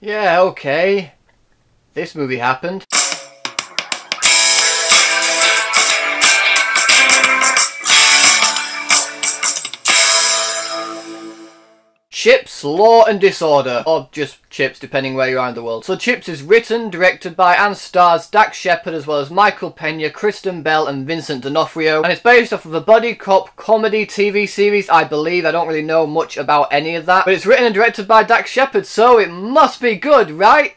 Yeah, okay. This movie happened. Chips, Law and Disorder, or just Chips, depending where you are in the world. So Chips is written, directed by and stars Dax Shepard as well as Michael Pena, Kristen Bell and Vincent D'Onofrio, and it's based off of a buddy cop comedy TV series, I believe. I don't really know much about any of that, but it's written and directed by Dax Shepard, so it must be good, right?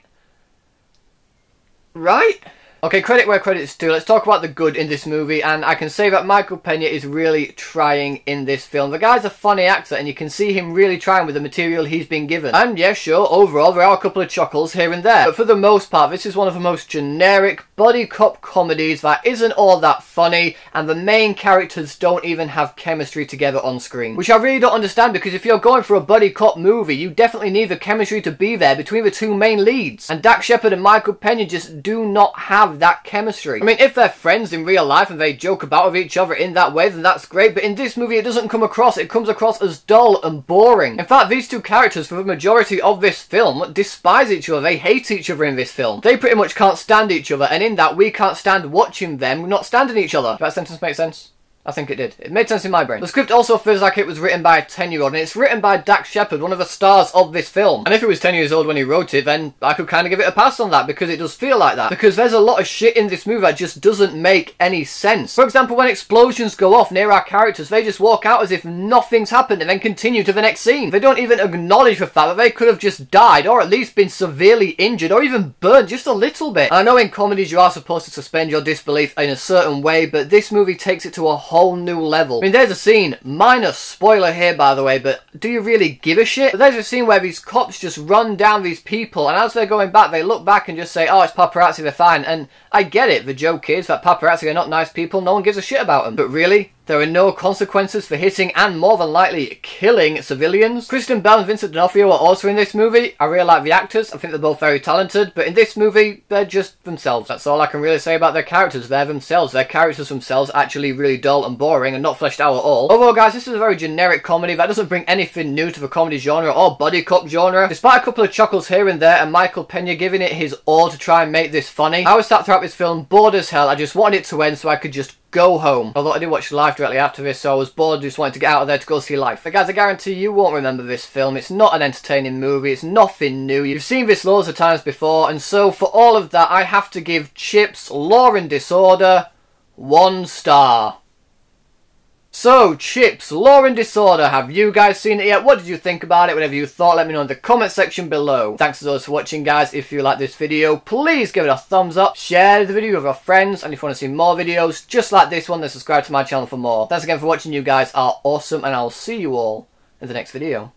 Right? Okay, credit where credit's due. Let's talk about the good in this movie, and I can say that Michael Pena is really trying in this film. The guy's a funny actor, and you can see him really trying with the material he's been given. And yeah, sure, overall there are a couple of chuckles here and there, but for the most part, this is one of the most generic buddy cop comedies that isn't all that funny, and the main characters don't even have chemistry together on screen. Which I really don't understand, because if you're going for a buddy cop movie, you definitely need the chemistry to be there between the two main leads. And Dax Shepard and Michael Pena just do not have that chemistry. I mean, if they're friends in real life and they joke about with each other in that way, then that's great, but in this movie it doesn't come across. It comes across as dull and boring. In fact, these two characters, for the majority of this film, despise each other. They hate each other in this film. They pretty much can't stand each other, and in that, we can't stand watching them not standing each other. Does that sentence make sense? I think it did. It made sense in my brain. The script also feels like it was written by a 10-year-old, and it's written by Dax Shepard, one of the stars of this film. And if it was 10 years old when he wrote it, then I could kind of give it a pass on that, because it does feel like that. Because there's a lot of shit in this movie that just doesn't make any sense. For example, when explosions go off near our characters, they just walk out as if nothing's happened and then continue to the next scene. They don't even acknowledge the fact that they could have just died, or at least been severely injured, or even burned just a little bit. And I know in comedies you are supposed to suspend your disbelief in a certain way, but this movie takes it to a whole new level. I mean, there's a scene, minor spoiler here by the way, but do you really give a shit? But there's a scene where these cops just run down these people, and as they're going back, they look back and just say, oh, it's paparazzi, they're fine. And I get it, the joke is that paparazzi are not nice people, no one gives a shit about them. But really? There are no consequences for hitting and more than likely killing civilians. Kristen Bell and Vincent D'Onofrio are also in this movie. I really like the actors. I think they're both very talented. But in this movie, they're just themselves. That's all I can really say about their characters. They're themselves. Their characters themselves actually really dull and boring and not fleshed out at all. Overall, guys, this is a very generic comedy that doesn't bring anything new to the comedy genre or buddy cop genre. Despite a couple of chuckles here and there and Michael Pena giving it his all to try and make this funny, I was sat throughout this film bored as hell. I just wanted it to end so I could just go home. Although I did watch Life directly after this, so I was bored, just wanted to get out of there to go see Life. But guys, I guarantee you won't remember this film. It's not an entertaining movie. It's nothing new. You've seen this loads of times before, and so for all of that, I have to give Chips Law and Disorder one star. So, Chips, Law and Disorder, have you guys seen it yet? What did you think about it? Whatever you thought, let me know in the comment section below. Thanks as always for watching, guys. If you like this video, please give it a thumbs up, share the video with your friends, and if you want to see more videos just like this one, then subscribe to my channel for more. Thanks again for watching, you guys are awesome, and I'll see you all in the next video.